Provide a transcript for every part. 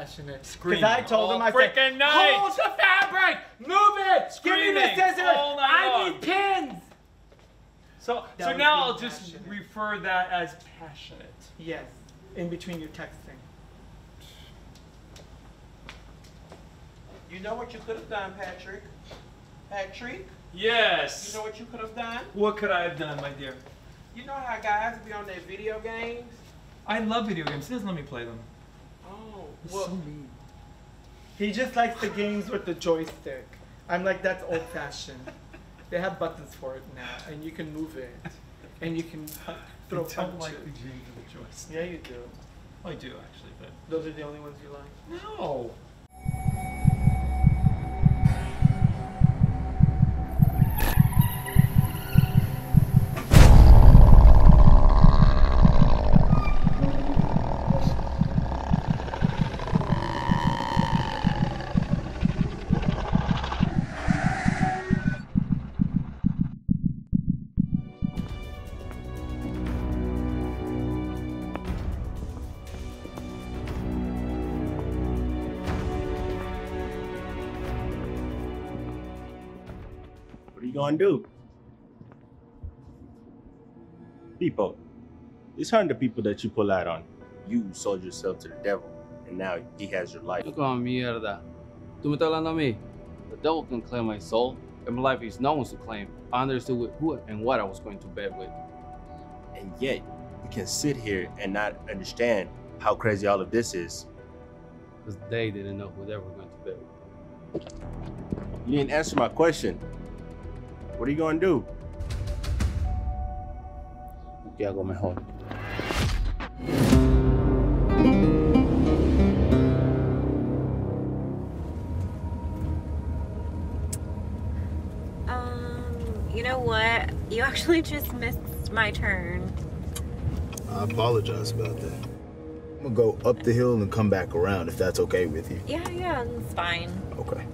was passionate. Screaming Because I told all him, I freaking said, night. hold the fabric, move it, give me the scissors, all night I long. need pins. So, That so now I'll just refer that as passionate. Yes, in between your texting. You know what you could have done, Patrick? Patrick, Yes. you know what you could have done? what could I have done, my dear? You know how guys be on their video games? I love video games. He doesn't let me play them. Oh, He's well, so mean. He just likes the games with the joystick. I'm like, that's old fashioned. They have buttons for it now, and you can move it, and you can throw don't like punches. the games of the joystick. Yeah, you do. I do actually, but Those are the only ones you like. no. You gonna do? People, these aren't the people that you pull out on. You sold yourself to the devil, and now he has your life. Look on mierda. Tú me estás hablando a mí. The devil can claim my soul, and my life is no one's to claim. I understood with who and what I was going to bed with. And yet, you can sit here and not understand how crazy all of this is. Because they didn't know who they were going to bed with. You didn't answer my question. What are you gonna do? ¿Qué hago mejor? Um, you know what? You actually just missed my turn. I apologize about that. I'm gonna go up the hill and come back around if that's okay with you. Yeah, yeah, it's fine. Okay.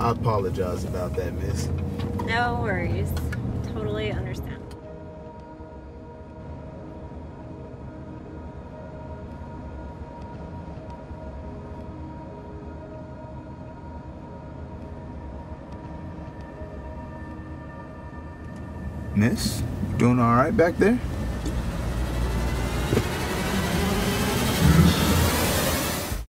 I apologize about that, miss. No worries. Totally understand. Miss, you doing all right back there?